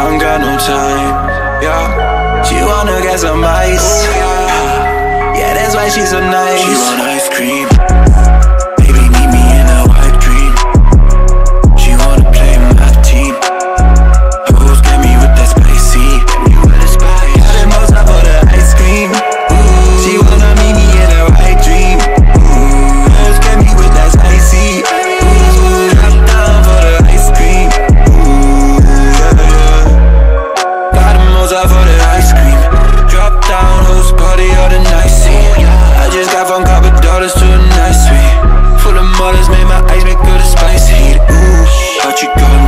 I ain't got no time. Yeah, she wanna get some ice. Yeah, yeah that's why she's so nice. She want ice cream. for the ice cream. Drop down, who's party or the night scene. I just got from copper dollars to a nice suite. Full of mothers, made my eyes make good a spice heat. Ooh, how'd you go?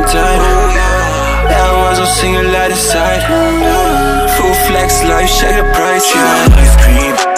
in time L1s will sing a inside Full flex life, check the price, yeah. Ice cream.